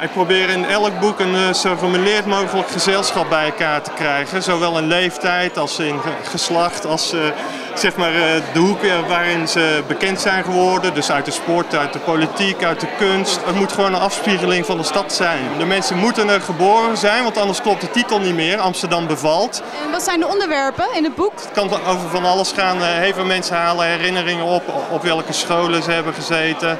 Ik probeer in elk boek een uh, zo gemêleerd mogelijk gezelschap bij elkaar te krijgen. Zowel in leeftijd als in geslacht, als uh, zeg maar, uh, de hoeken waarin ze bekend zijn geworden. Dus uit de sport, uit de politiek, uit de kunst. Het moet gewoon een afspiegeling van de stad zijn. De mensen moeten er geboren zijn, want anders klopt de titel niet meer. Amsterdam bevalt. En wat zijn de onderwerpen in het boek? Het kan over van alles gaan. Heel veel mensen halen herinneringen op, op welke scholen ze hebben gezeten.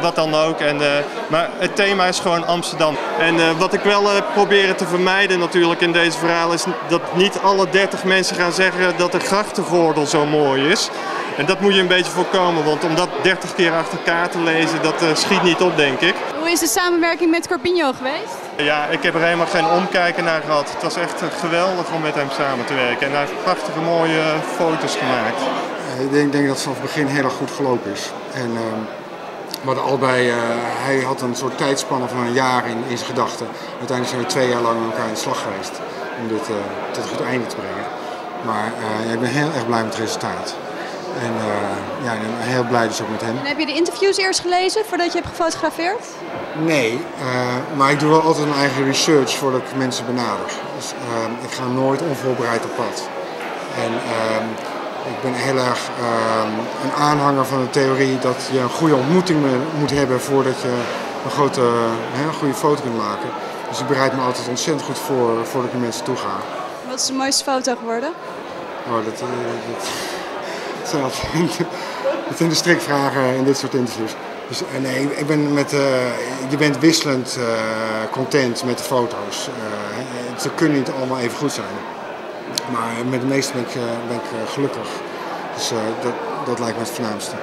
wat dan ook. En, maar het thema is gewoon Amsterdam. En wat ik wel probeer te vermijden natuurlijk in deze verhaal is dat niet alle 30 mensen gaan zeggen dat de grachtengordel zo mooi is. En dat moet je een beetje voorkomen, want om dat 30 keer achter elkaar te lezen, dat uh, schiet niet op denk ik. Hoe is de samenwerking met Corpino geweest? Ja, ik heb er helemaal geen omkijken naar gehad. Het was echt geweldig om met hem samen te werken. En hij heeft prachtige mooie foto's gemaakt. Ik denk, denk dat het vanaf het begin heel erg goed gelopen is. En, ehm, we hadden allebei, uh, hij had een soort tijdspanne van een jaar in, in zijn gedachten. Uiteindelijk zijn we twee jaar lang met elkaar in de slag geweest om dit uh, tot een goed einde te brengen. Maar uh, ik ben heel erg blij met het resultaat. En ja, ik ben heel blij dus ook met hem. En heb je de interviews eerst gelezen voordat je hebt gefotografeerd? Nee, maar ik doe wel altijd mijn eigen research voordat ik mensen benader. Dus ik ga nooit onvoorbereid op pad. En ehm, ik ben heel erg uh, een aanhanger van de theorie dat je een goede ontmoeting moet hebben voordat je een, grote, een goede foto kunt maken. Dus ik bereid me altijd ontzettend goed voor voordat ik naar mensen toe ga. Wat is de mooiste foto geworden? Oh, dat, dat, dat, zijn, dat zijn de strikvragen in dit soort interviews. Dus nee, ik ben met, uh, je bent wisselend content met de foto's. Ze kunnen niet allemaal even goed zijn. Maar met de meeste ben ik, ben ik gelukkig. Dus dat, dat lijkt me het voornaamste.